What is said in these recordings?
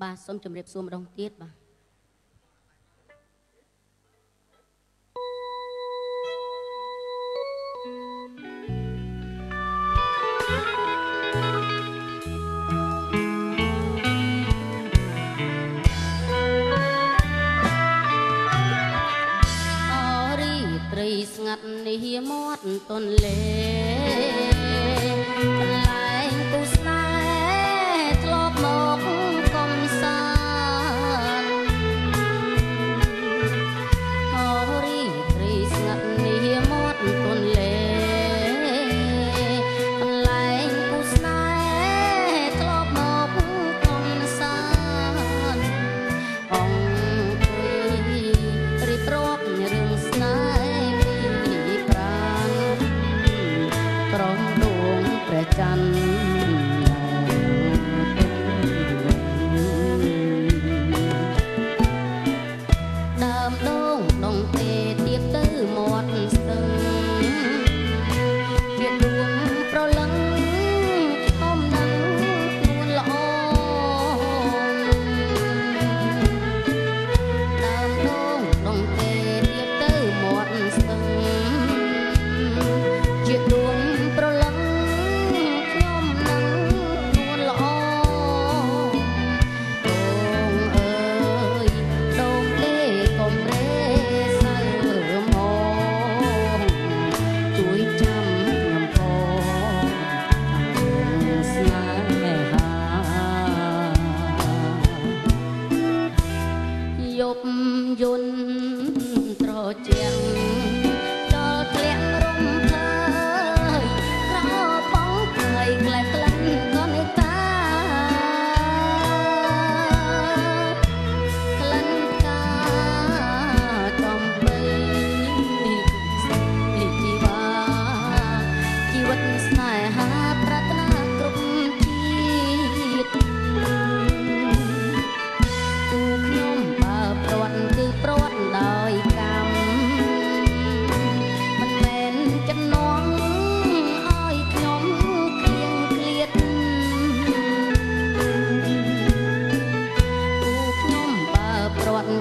បាទសូមជម្រាបសួរម្ដងទៀតបាទ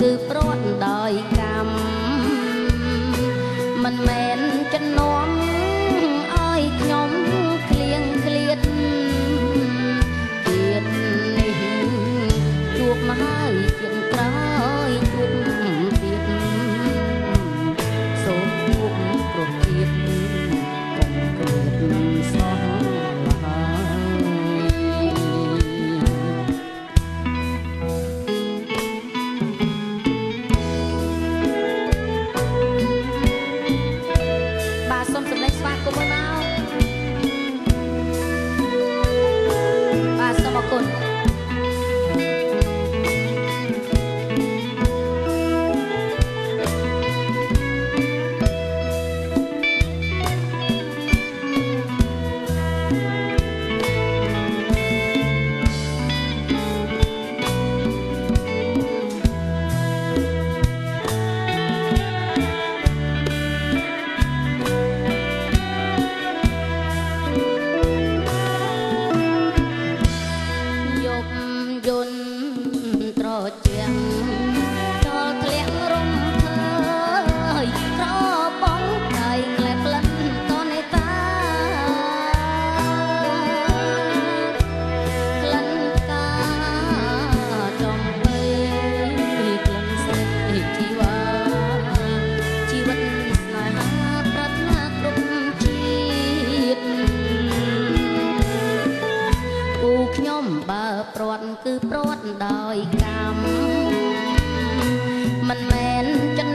គឺព្រាត់ដោយកម្មមិនមែនចំណោម គូខ្ញុំបើព្រាត់គឺព្រាត់ដោយកម្មមិនមែនចិត្ត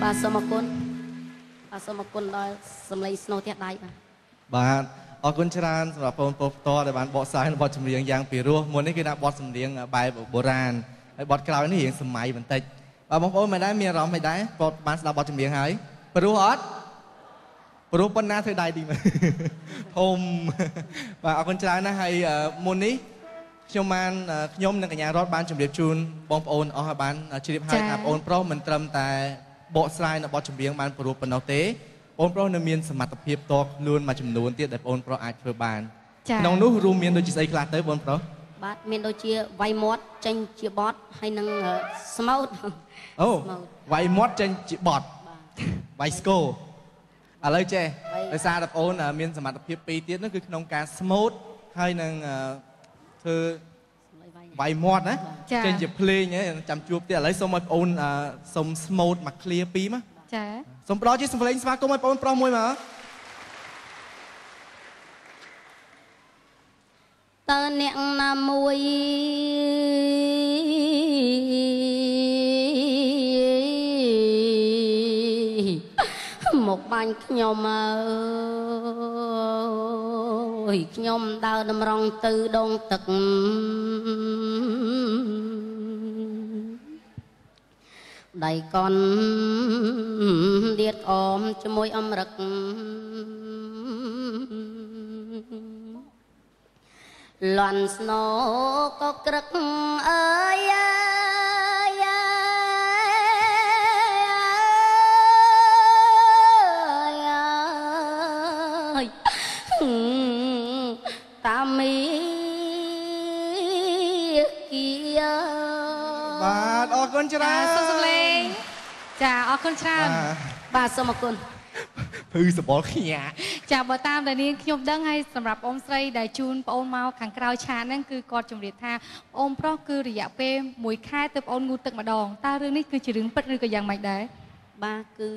សូមអរគុណបាទសូមអរគុណដល់សម្លេងស្នូទះដៃបាទបាទអរគុណច្រើនសម្រាប់បងប្អូនផ្ទាល់ដែលបានបកស្រាយនៅបទចម្រៀងយ៉ាងពីរោះមុននេះគឺដាក់បទចម្រៀងបែបបុរាណហើយបទក្រោយនេះរៀងសម័យបន្តិចបាទបងប្អូនមិនដែរមានអារម្មណ៍មិនដែរបងបានស្ដាប់បទចម្រៀងហើយព្រោះអត់ព្រោះប៉ុណ្ណាធ្វើដៃទីមើលធំបាទអរគុណច្រើនណាស់ហើយអឺមុននេះខ្ញុំបានអឺខ្ញុំនិងកញ្ញារតបានជម្រាបជូនបងប្អូនអស់ឲ្យបានជ្រាបហើយថាបងប្អូនប្រុសមិនត្រឹមតែ បកស្រាយនៅបទចម្រៀងបានព្រោះប៉ុណ្ណោះទេបងប្រុសនៅមានសមត្ថភាពតខ្លួនមួយចំនួនទៀតដែលបងប្រុសអាចធ្វើបានចាក្នុងនោះរួមមានដូចជាស្អីខ្លះទៅបងប្រុសបាទមានដូចជាវាយមាត់ចេញជាបត់ហើយនឹងអឺស្មោតអូស្មូតវាយមាត់ចេញជាបត់បាទវាយស្គរឥឡូវចេះវាយដោយសារតែបងប្អូនអឺមានសមត្ថភាពពីរទៀតនោះគឺក្នុងការស្មូតហើយនឹងអឺធ្វើសម្លេង វាយវាយមាត់ណាចាចេញជាភ្លេងហ៎ចាំជួបទៀតឥឡូវសូមឲ្យបងប្អូនអឺសូមស្មូតមកឃ្លាពីរមកចាសូមផ្ដល់ជាសម្លេងស្វាគមន៍ឲ្យបងប្អូនប្រុសមួយមកតើអ្នកណាមួយមកបាញ់ខ្ញុំអើ យខ្ញុំដើរតម្រង់ទៅដងទឹកដៃកនដៀតអមជាមួយអមរឹកលន់ស្នោក៏ក្រឹកអើយអើយ បាទសូមអរគុណភឺសបល់ខ្ញាក់ចាបើតាមដែលនាងខ្ញុំដឹងហើយសម្រាប់បងស្រីដែលជូនប្អូនមកខាងក្រៅឆានហ្នឹងគឺគាត់ជម្រាបថាប្អូនប្រុសគឺរយៈពេល1ខែទៅប្អូនងូតទឹកម្ដងតើរឿងនេះគឺជារឿងពិតឬក៏យ៉ាងម៉េចដែរបាទគឺ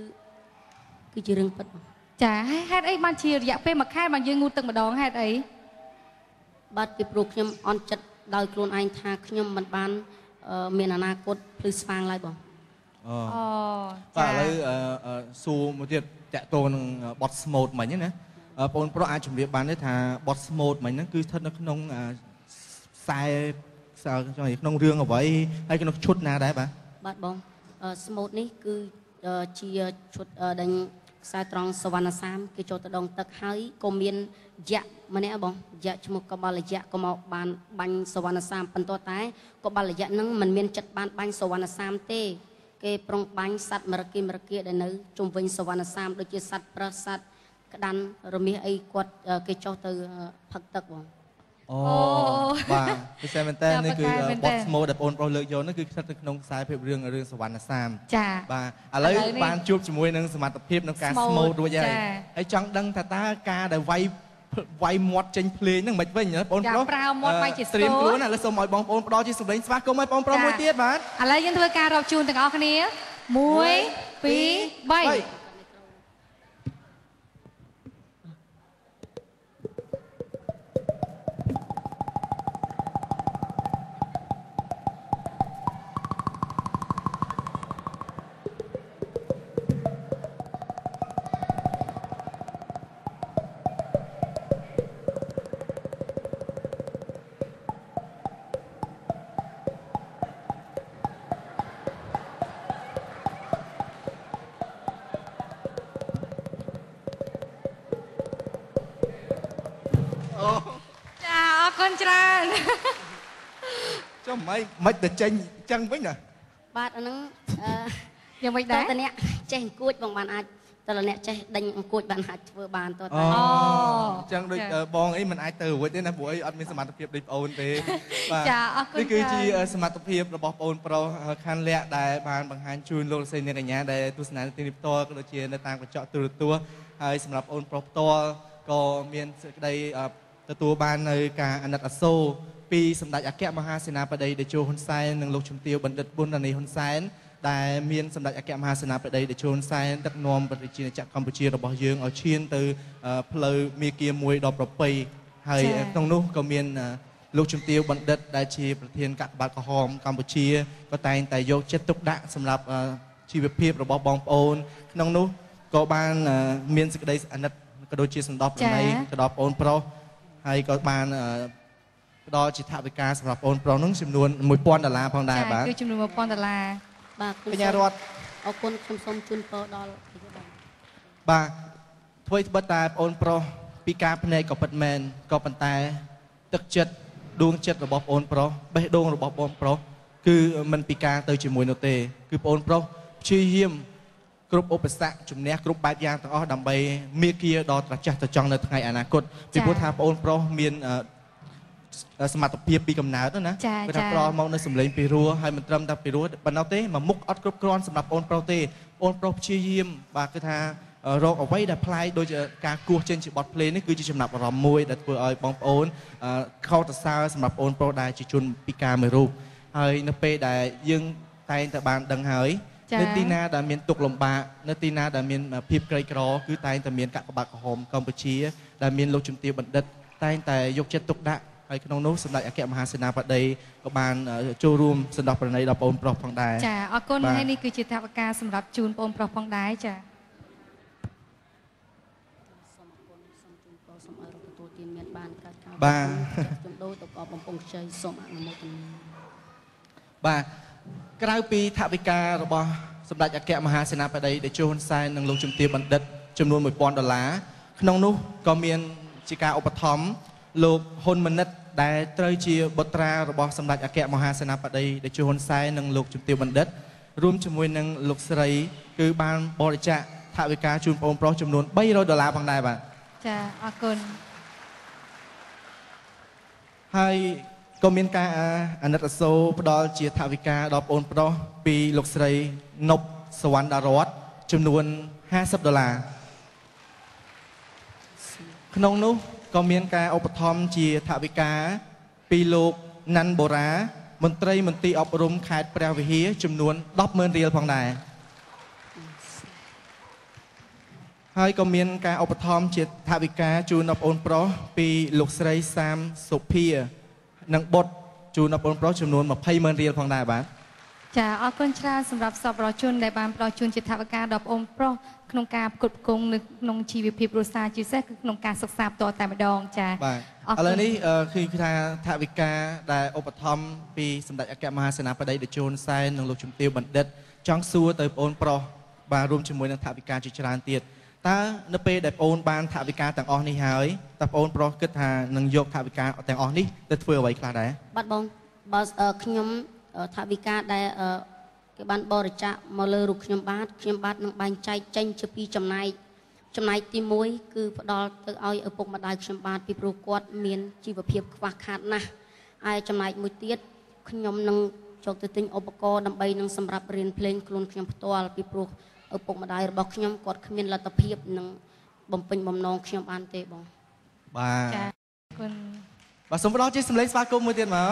គឺជារឿងពិតបងចាហើយហេតុអីបានជារយៈពេល1ខែបានយើងងូតទឹកម្ដងហេតុអីបាទពីព្រោះខ្ញុំអន់ចិត្តដោយខ្លួនឯងថាខ្ញុំមិនបានអឺមានអនាគតភ្លឺស្វាងឡើយបង អូអូបាទឥឡូវអឺអឺសួរមួយទៀតតកតងនឹងបត់ស្មូតមិញហ្នឹងណាអឺបងប្រុសអាចជម្រាបបានទេថាបត់ស្មូតមិញហ្នឹងគឺស្ថិតនៅក្នុងអឺខ្សែខ្សែចង់និយាយក្នុងរឿងអ្វីហើយក្នុងឈុតណាដែរបាទបាទបងអឺស្មូតនេះគឺជាឈុតអឺដេញខ្សែត្រង់សវណ្ណសាមគេចូលទៅដងទឹកហើយក៏មានយៈម្នាក់បងយៈឈ្មោះកបលយៈក៏មកបានបាញ់សវណ្ណសាមប៉ុន្តែតែកបលយៈនឹងមិនមានចិត្តបានបាញ់សវណ្ណសាមទេ គេប្រុងបាញ់សត្វមរគីមរគាដែលនៅជុំវិញសវណ្ណសាមដូចជាសត្វប្រើសសត្វក្តាន់រមាសអីគាត់អឺគេចុះទៅអឺផឹកទឹកបងអូបាទពិសេសមែនតើចានេះគឺពិសេសមែនបតើត់ស្មូតដែលបងប្រុសលើកយកនោះគឺស្ថិតនៅក្នុងខ្សែភាពរឿងរឿងសវណ្ណសាមចាបាទឥឡូវឥឡូវនេះបានជួបជាមួយនឹងសមត្ថភាពក្នុងការ Smooth ស្មូតរួចហើយចាហើយចង់ដឹងថាតើការដែលវាយ វាយមាត់ចេញភ្លេងហ្នឹងមិនវិញណាបងប្រុសចាប្រើមាត់វាយជាត្រៀមស្គរខ្លួនឥឡូវសូមឲ្យបងប្អូនផ្ដល់ជាសម្លេងស្វាគមន៍ឲ្យបងប្រុសមួយទៀតបាទឥឡូវយើងធ្វើការរាប់ជូនទាំងអស់គ្នា1 2 3 ច្រើនចុះមិនមិនទៅចេញអញ្ចឹងវិញណាបាទអាហ្នឹងអឺយ៉ាងម៉េចតើដែរតើអ្នកចេះអង្គួចបងបានអាចតើអ្នកចេះដេញអង្គួចបានអាចធ្វើបានតើអូតើអូអញ្ចឹងដូចចាអឺបងអីមិនអាចទៅរួចទេណាព្រោះអីអត់មានសមត្ថភាពដូចបងអូនទេបាទចាអរគុណនេះគឺជាច្រើនអឺសមត្ថភាពរបស់បងប្រុសអឺខាន់លក្ខដែលបានបង្ហាញជូនលោកលោកស្រីអ្នកកញ្ញាដែលទស្សនាទីនេះផ្ទាល់ក៏ដូចជានៅតាមកញ្ចក់ទូរទស្សន៍ហើយសម្រាប់បងប្រុសផ្ទាល់ក៏មានសេចក្តីអឺ ទទួលបាននៅការអាណិតអាសូរពីសម្ដេចអគ្គមហាសេនាបតីតេជោហ៊ុនសែននិងលោកជំទាវបណ្ឌិតប៊ុនរនីហ៊ុនសែនដែលមានសម្ដេចអគ្គមហាសេនាបតីតេជោហ៊ុនសែនដឹកនាំប្រជាជាតិកម្ពុជារបស់យើងឲ្យឈានទៅអឺផ្លូវមាគ៌ាមួយដ៏ប្រពៃហើយចា៎ក្នុងនោះក៏មានអឺលោកជំទាវបណ្ឌិតដែលជាប្រធានកាកបាទក្រហមកម្ពុជាក៏តែងតែយកចិត្តទុកដាក់សម្រាប់អឺជជីវភាពរបស់បងប្អូន ក្នុងនោះក៏បានអឺមានសេចក្តីអាណិតក៏ដូចជាសន្តោសប្រណីចា៎ទៅដល់បងប្អូនប្រុស ហើយក៏បានអឺផ្ដល់ជាថវិកាសម្រាប់បងប្អូនប្រុសនោះចំនួន1000ដុល្លារផងដែរចាបាទគឺចំនួន1000ដុល្លារបាទខ្ញុំកញ្ញារដ្ឋអរគុណខ្ញុំសូមជូនពរដល់ព្រះបងបាទធ្វើត្បិតតែបងអូនប្រុសពីការភ្នែកក៏ពិតមែនក៏ប៉ុន្តែ ទឹកចិត្តដួងចិត្តរបស់បងអូនប្រុសបេះដូងរបស់បងប្រុសគឺមិនពីការទៅជាមួយនោះទេ គឺបងអូនប្រុសព្យាយាម គ្រប់ឧបសគ្គជំនះគ្រប់បែបយ៉ាងទាំងអស់ដើម្បីមាគ៌ាដ៏ត្រចះត្រចង់នៅថ្ងៃអនាគតពីព្រោះថាបងអូនប្រុសមានអឺសមត្ថភាពពីកំណើតណាចាគឺចាថាប្រមកនៅសម្លេងពីរោះហើយមិនត្រឹមតែពីរោះប៉ុណ្ណោះទេមួយមុខអត់គ្រប់គ្រាន់សម្រាប់បងប្រុសទេបងប្រុសព្យាយាមបាទគឺថារកអ្វីដែលប្លែកដូចជាការគោះចេញជាបទភ្លេងនេះគឺជាចំណាប់អារម្មណ៍មួយដែលធ្វើឲ្យបងប្អូនអឺខកតសើសម្រាប់បងប្រុសដែលជាជនពិការមួយរូបហើយនៅពេលដែលយើងតែងតែបានដឹងហើយចា៎ នៅទីណាដែលមានទុក្ខលំបាកនៅទីណាដែលមានភាពក្រីក្រគឺតែងតែមានកាកបាទក្រហមកម្ពុជាដែលមានលោកជំទាវបណ្ឌិត តែងតែយកចិត្តទុកដាក់ហើយក្នុងនោះសម្ដេចអគ្គមហាសេនាបតីក៏បានអឺចូលរួមសន្តោសប្រណីដល់បងប្រុសផងដែរចាអរគុណបាទហើយនេះគឺជាថវិកាសម្រាប់ជូនបងប្រុសផងដែរចាសូមអរគុណសូមជូនពរសូមឲ្យរកទទួលទានមានបានកើតការបាទជំដូរទៅអបបំពង់ខ្ចីសូមអនុមោទនាបាទ ក្រៅពីថវិការបស់សម្ដេចអគ្គមហាសេនាបតីតេជោហ៊ុនសែននិងលោកជំទាវបណ្ឌិតចំនួន1000ដុល្លារក្នុងនោះក៏មានជាការឧបត្ថម្ភលោកហ៊ុនម៉ាណិតដែលត្រូវជាបុត្រារបស់សម្ដេចអគ្គមហាសេនាបតីតេជោហ៊ុនសែននិងលោកជំទាវបណ្ឌិតរួមជាមួយនឹងលោកស្រីគឺបានបរិច្ចាគថវិកាជូនបងប្រុសចំនួន300ដុល្លារផងដែរបាទចាអរគុណហើយ ក៏មានការអាណិតអាសូរផ្ដល់ជាថវិកាដល់បងប្រុសពីលោកស្រីនប់សវណ្ណដារតចំនួន50ដុល្លារក្នុងនោះក៏មានការឧបត្ថម្ភជាថវិកា ពីលោកណាន់បូរ៉ាមន្ត្រីមន្ទីរអប់រំខេត្តព្រះវិហារចំនួន100,000រៀលផងដែរហើយក៏មានការឧបត្ថម្ភជាថវិកាជូនដល់បងប្រុសពីលោកស្រីសាមសុភា និងបុតជូនដល់បងប្រុសចំនួន200,000រៀលផងដែរបាទចាអរគុណច្រើនសម្រាប់សពរដ្ឋជនដែលបានផ្ដល់ជូនជាថវិកាដល់បងប្រុសក្នុងការផ្គត់ផ្គង់នៅក្នុងជីវភាពគ្រួសារជាពិសេសគឺក្នុងការសិក្សាបន្តតែម្ដងចាបាទអរគុណឥឡូវនេះអឺគឺគឺថាថវិកាដែលឧបត្ថម្ភពីសម្ដេចអគ្គមហាសេនាបតីតេជោហ៊ុនសែននិងលោកជំទាវបណ្ឌិត ចង់សួរទៅបងប្រុសបាទរួមជាមួយនឹងថវិកាជាច្រើនទៀត តើនៅពេលដែលបងបានថវិកាទាំងអស់នេះហើយតើបងប្រុសគិតថានឹងយកថវិកាទាំងអស់នេះទៅធ្វើអ្វីខ្លះដែរបាទបងបើអឺខ្ញុំអឺថាវិការដែលអឺគេបានបរិច្ចាគមកលើរូបខ្ញុំបាទខ្ញុំបាទនឹងបែងចែកចេញជាពីរចំណែកចំណែកទី1គឺផ្ដល់ទៅឲ្យឪពុកម្ដាយខ្ញុំបាទពីព្រោះគាត់មានជីវភាពខ្វះខាតណាស់ហើយចំណែកមួយទៀតខ្ញុំនឹងយកទៅទិញឧបករណ៍ដើម្បីនឹងសម្រាប់រៀនភ្លេងខ្លួនខ្ញុំផ្ទាល់ពីព្រោះ ឪពុកម្ដាយរបស់ខ្ញុំគាត់គ្មានលទ្ធភាពនឹងបំពេញបំណងខ្ញុំបានទេបងបាទចាអរគុណបាទសូមផ្ដល់ជាសម្លេងស្វាគមន៍មួយទៀតមក